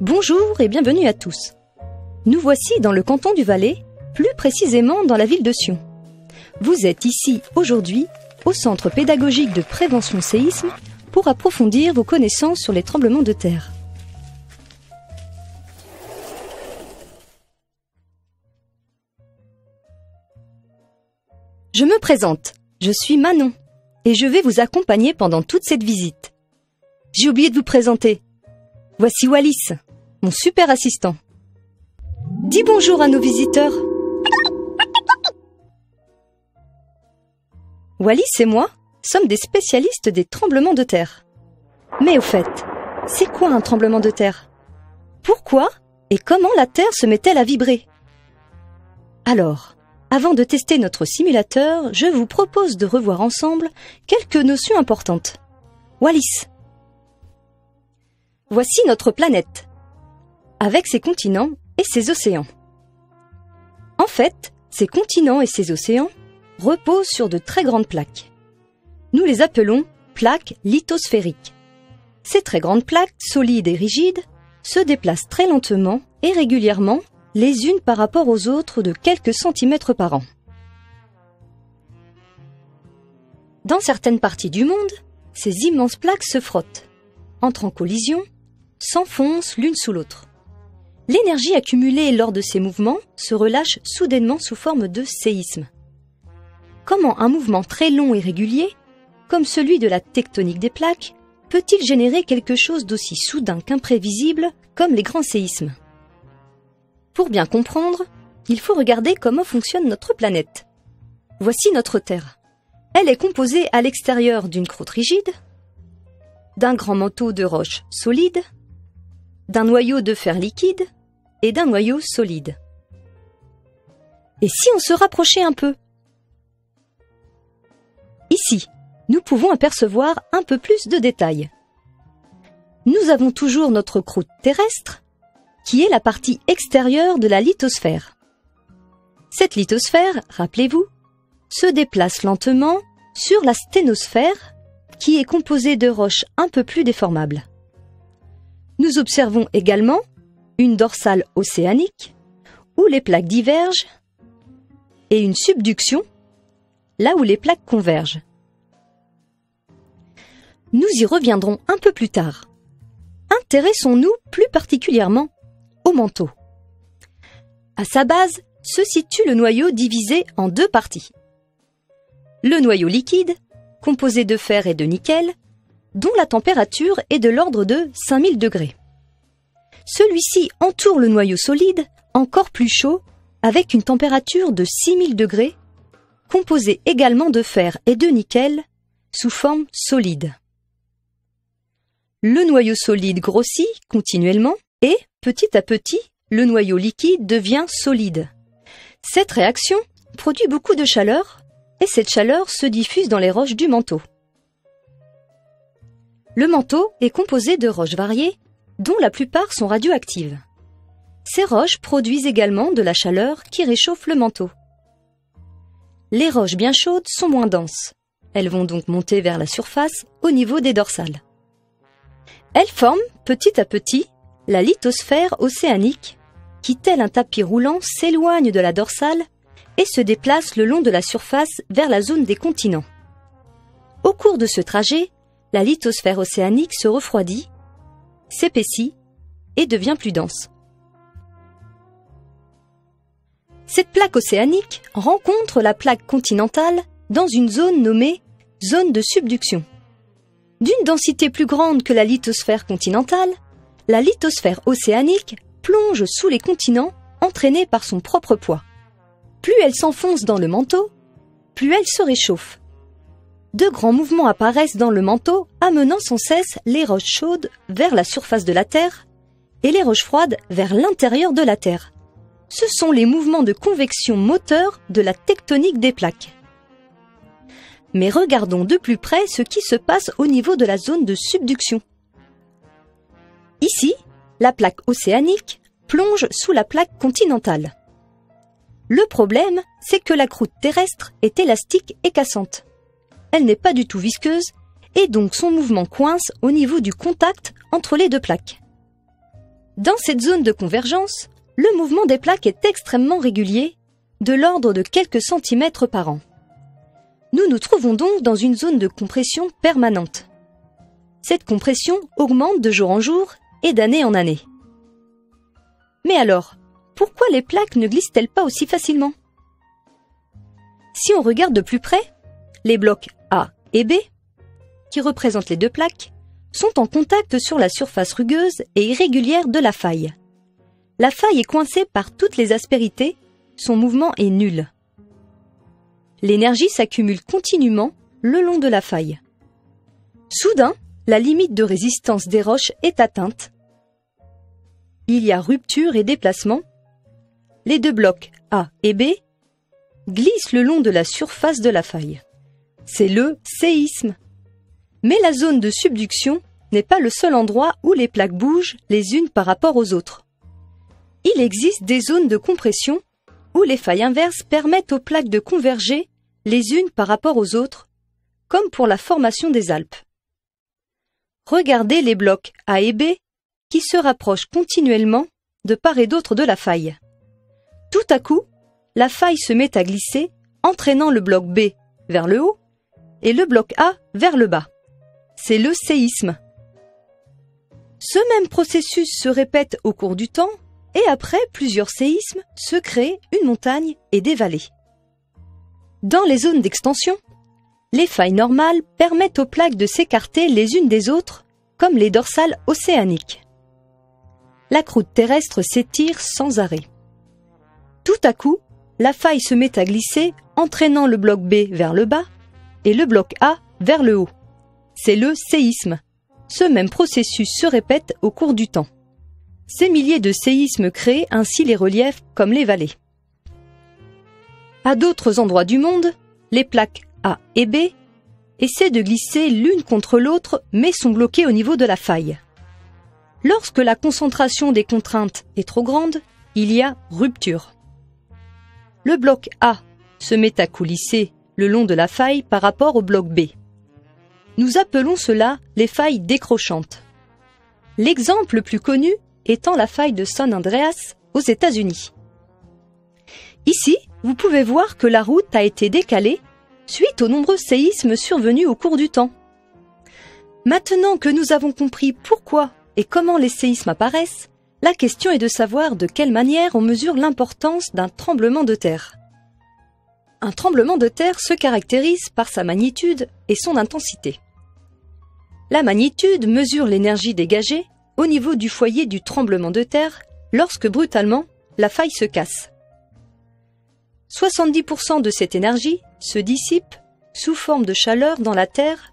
Bonjour et bienvenue à tous. Nous voici dans le canton du Valais, plus précisément dans la ville de Sion. Vous êtes ici aujourd'hui au Centre pédagogique de prévention séisme pour approfondir vos connaissances sur les tremblements de terre. Je me présente, je suis Manon et je vais vous accompagner pendant toute cette visite. J'ai oublié de vous présenter. Voici Wallis, mon super assistant. Dis bonjour à nos visiteurs. Wallis et moi sommes des spécialistes des tremblements de terre. Mais au fait, c'est quoi un tremblement de terre? Pourquoi et comment la Terre se met-elle à vibrer? Alors, avant de tester notre simulateur, je vous propose de revoir ensemble quelques notions importantes. Wallis. Voici notre planète, avec ses continents et ses océans. En fait, ces continents et ces océans reposent sur de très grandes plaques. Nous les appelons plaques lithosphériques. Ces très grandes plaques, solides et rigides, se déplacent très lentement et régulièrement les unes par rapport aux autres de quelques centimètres par an. Dans certaines parties du monde, ces immenses plaques se frottent, entrent en collision, s'enfoncent l'une sous l'autre. L'énergie accumulée lors de ces mouvements se relâche soudainement sous forme de séisme. Comment un mouvement très long et régulier, comme celui de la tectonique des plaques, peut-il générer quelque chose d'aussi soudain qu'imprévisible comme les grands séismes? Pour bien comprendre, il faut regarder comment fonctionne notre planète. Voici notre Terre. Elle est composée à l'extérieur d'une croûte rigide, d'un grand manteau de roches solides, d'un noyau de fer liquide et d'un noyau solide. Et si on se rapprochait un peu? Ici, nous pouvons apercevoir un peu plus de détails. Nous avons toujours notre croûte terrestre, qui est la partie extérieure de la lithosphère. Cette lithosphère, rappelez-vous, se déplace lentement sur la sténosphère, qui est composée de roches un peu plus déformables. Nous observons également une dorsale océanique, où les plaques divergent, et une subduction, là où les plaques convergent. Nous y reviendrons un peu plus tard. Intéressons-nous plus particulièrement au manteau. À sa base se situe le noyau divisé en deux parties. Le noyau liquide, composé de fer et de nickel, dont la température est de l'ordre de 5000 degrés. Celui-ci entoure le noyau solide, encore plus chaud, avec une température de 6000 degrés, composé également de fer et de nickel, sous forme solide. Le noyau solide grossit continuellement et, petit à petit, le noyau liquide devient solide. Cette réaction produit beaucoup de chaleur et cette chaleur se diffuse dans les roches du manteau. Le manteau est composé de roches variées dont la plupart sont radioactives. Ces roches produisent également de la chaleur qui réchauffe le manteau. Les roches bien chaudes sont moins denses. Elles vont donc monter vers la surface au niveau des dorsales. Elles forment petit à petit la lithosphère océanique qui, tel un tapis roulant, s'éloigne de la dorsale et se déplace le long de la surface vers la zone des continents. Au cours de ce trajet, la lithosphère océanique se refroidit s'épaissit et devient plus dense. Cette plaque océanique rencontre la plaque continentale dans une zone nommée zone de subduction. D'une densité plus grande que la lithosphère continentale, la lithosphère océanique plonge sous les continents entraînée par son propre poids. Plus elle s'enfonce dans le manteau, plus elle se réchauffe de grands mouvements apparaissent dans le manteau, amenant sans cesse les roches chaudes vers la surface de la Terre et les roches froides vers l'intérieur de la Terre. Ce sont les mouvements de convection moteur de la tectonique des plaques. Mais regardons de plus près ce qui se passe au niveau de la zone de subduction. Ici, la plaque océanique plonge sous la plaque continentale. Le problème, c'est que la croûte terrestre est élastique et cassante elle n'est pas du tout visqueuse et donc son mouvement coince au niveau du contact entre les deux plaques. Dans cette zone de convergence, le mouvement des plaques est extrêmement régulier, de l'ordre de quelques centimètres par an. Nous nous trouvons donc dans une zone de compression permanente. Cette compression augmente de jour en jour et d'année en année. Mais alors, pourquoi les plaques ne glissent-elles pas aussi facilement? Si on regarde de plus près, les blocs et B, qui représentent les deux plaques, sont en contact sur la surface rugueuse et irrégulière de la faille. La faille est coincée par toutes les aspérités, son mouvement est nul. L'énergie s'accumule continuellement le long de la faille. Soudain, la limite de résistance des roches est atteinte. Il y a rupture et déplacement. Les deux blocs A et B glissent le long de la surface de la faille. C'est le séisme. Mais la zone de subduction n'est pas le seul endroit où les plaques bougent les unes par rapport aux autres. Il existe des zones de compression où les failles inverses permettent aux plaques de converger les unes par rapport aux autres, comme pour la formation des Alpes. Regardez les blocs A et B qui se rapprochent continuellement de part et d'autre de la faille. Tout à coup, la faille se met à glisser, entraînant le bloc B vers le haut et le bloc A vers le bas. C'est le séisme. Ce même processus se répète au cours du temps et après plusieurs séismes se créent une montagne et des vallées. Dans les zones d'extension, les failles normales permettent aux plaques de s'écarter les unes des autres comme les dorsales océaniques. La croûte terrestre s'étire sans arrêt. Tout à coup, la faille se met à glisser, entraînant le bloc B vers le bas et le bloc A vers le haut. C'est le séisme. Ce même processus se répète au cours du temps. Ces milliers de séismes créent ainsi les reliefs comme les vallées. À d'autres endroits du monde, les plaques A et B essaient de glisser l'une contre l'autre mais sont bloquées au niveau de la faille. Lorsque la concentration des contraintes est trop grande, il y a rupture. Le bloc A se met à coulisser le long de la faille par rapport au bloc B. Nous appelons cela les failles décrochantes. L'exemple le plus connu étant la faille de San Andreas aux États-Unis. Ici, vous pouvez voir que la route a été décalée suite aux nombreux séismes survenus au cours du temps. Maintenant que nous avons compris pourquoi et comment les séismes apparaissent, la question est de savoir de quelle manière on mesure l'importance d'un tremblement de terre. Un tremblement de terre se caractérise par sa magnitude et son intensité. La magnitude mesure l'énergie dégagée au niveau du foyer du tremblement de terre lorsque brutalement la faille se casse. 70% de cette énergie se dissipe sous forme de chaleur dans la Terre,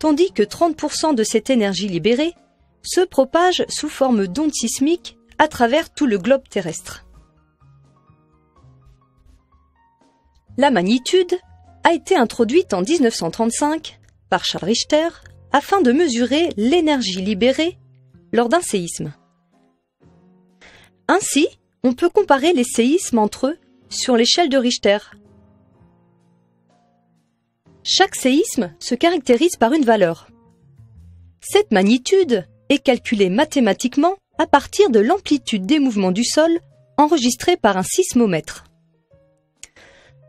tandis que 30% de cette énergie libérée se propage sous forme d'ondes sismiques à travers tout le globe terrestre. La magnitude a été introduite en 1935 par Charles Richter afin de mesurer l'énergie libérée lors d'un séisme. Ainsi, on peut comparer les séismes entre eux sur l'échelle de Richter. Chaque séisme se caractérise par une valeur. Cette magnitude est calculée mathématiquement à partir de l'amplitude des mouvements du sol enregistrés par un sismomètre.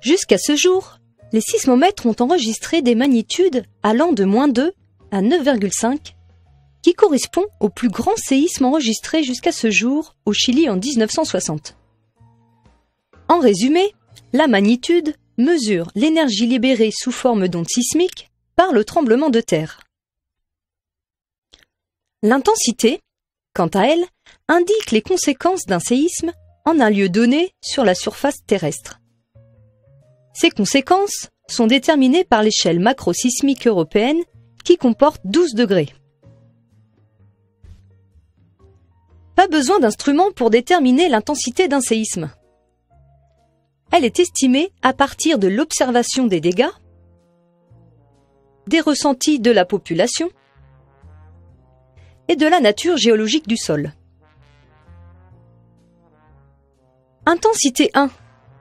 Jusqu'à ce jour, les sismomètres ont enregistré des magnitudes allant de moins 2 à 9,5, qui correspond au plus grand séisme enregistré jusqu'à ce jour au Chili en 1960. En résumé, la magnitude mesure l'énergie libérée sous forme d'ondes sismiques par le tremblement de terre. L'intensité, quant à elle, indique les conséquences d'un séisme en un lieu donné sur la surface terrestre. Ces conséquences sont déterminées par l'échelle macrosismique européenne qui comporte 12 degrés. Pas besoin d'instruments pour déterminer l'intensité d'un séisme. Elle est estimée à partir de l'observation des dégâts, des ressentis de la population et de la nature géologique du sol. Intensité 1.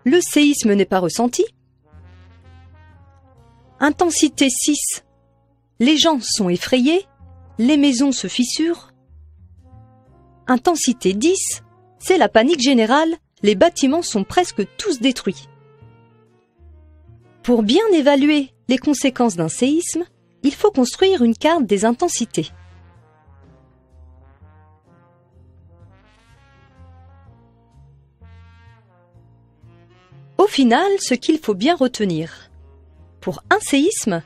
Le séisme n'est pas ressenti. Intensité 6. Les gens sont effrayés, les maisons se fissurent. Intensité 10, c'est la panique générale, les bâtiments sont presque tous détruits. Pour bien évaluer les conséquences d'un séisme, il faut construire une carte des intensités. Au final, ce qu'il faut bien retenir. Pour un séisme,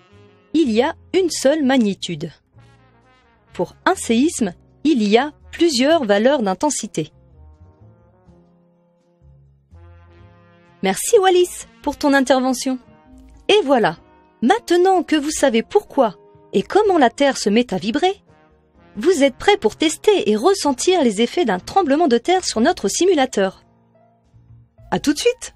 il y a une seule magnitude. Pour un séisme, il y a plusieurs valeurs d'intensité. Merci Wallis pour ton intervention. Et voilà, maintenant que vous savez pourquoi et comment la Terre se met à vibrer, vous êtes prêts pour tester et ressentir les effets d'un tremblement de terre sur notre simulateur. À tout de suite